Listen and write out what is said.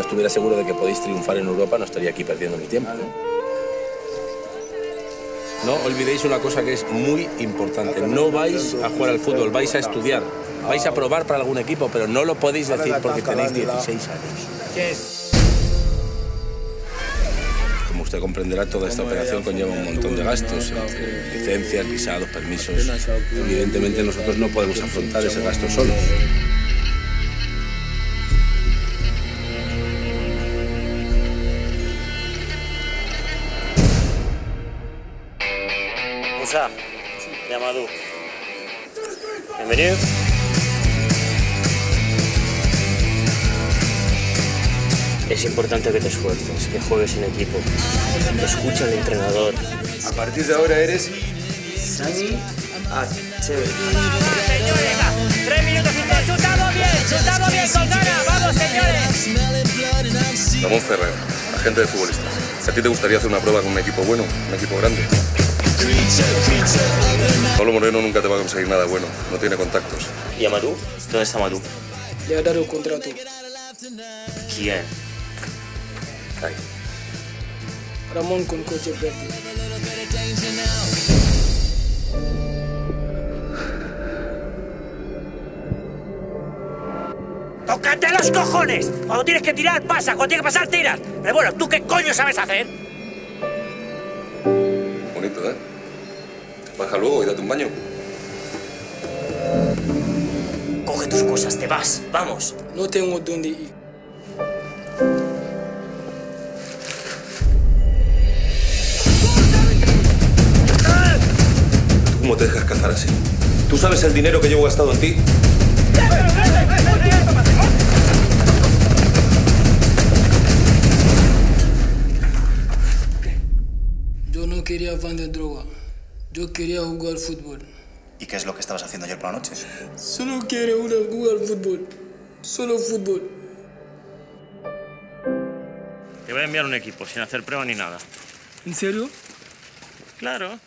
estuviera seguro de que podéis triunfar en Europa, no estaría aquí perdiendo mi tiempo. No olvidéis una cosa que es muy importante. No vais a jugar al fútbol, vais a estudiar. Vais a probar para algún equipo, pero no lo podéis decir porque tenéis 16 años. Como usted comprenderá, toda esta operación conlleva un montón de gastos, entre licencias, visados, permisos. Evidentemente nosotros no podemos afrontar ese gasto solos. Musa, Yamadou. Bienvenido. Es importante que te esfuerces, que juegues en equipo. Escucha al entrenador. A partir de ahora eres Sani Achebe. Señores, tres minutos y todo. Chutamos bien, chutamos bien con ganas. Vamos, señores. Ramón Ferrer, agente de futbolistas. ¿A ti te gustaría hacer una prueba con un equipo bueno, un equipo grande? Pablo Moreno nunca te va a conseguir nada bueno, no tiene contactos. ¿Y Amadou? ¿Dónde está Amadou? Le ha dado el contrato. ¿Quién? Ay. Ramón con coche verde. ¡Tócate los cojones! Cuando tienes que tirar, pasa. Cuando tienes que pasar, tiras. Pero bueno, ¿tú qué coño sabes hacer? Bonito, ¿eh? Baja luego y date un baño. Coge tus cosas, te vas. Vamos. No tengo dónde ir. ¿Tú cómo te dejas cazar así? ¿Tú sabes el dinero que llevo gastado en ti? Yo no quería vender droga. Yo quería jugar fútbol. ¿Y qué es lo que estabas haciendo ayer por la noche? Solo quiero una jugar fútbol. Solo fútbol. Te voy a enviar un equipo sin hacer prueba ni nada. ¿En serio? Claro.